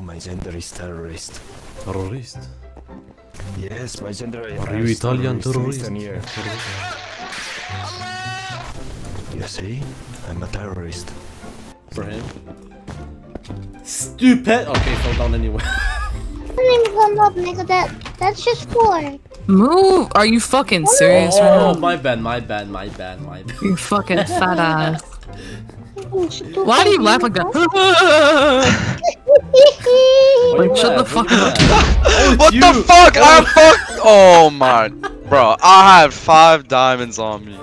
No, my gender is terrorist. Terrorist. Yes, my gender Are you Italian terrorist? Listen here. You see? I'm a terrorist. For him. Stupid! Okay, fell down anyway. didn't even come up, nigga. That that's just four. Move! Are you fucking oh. serious right oh, my bad, my bad, my bad, my bad. You fucking fat ass. Why do you laugh like that? Why Like, shut the fuck up. Oh, What you. the fuck? I fuck. Oh my, bro! I had five diamonds on me.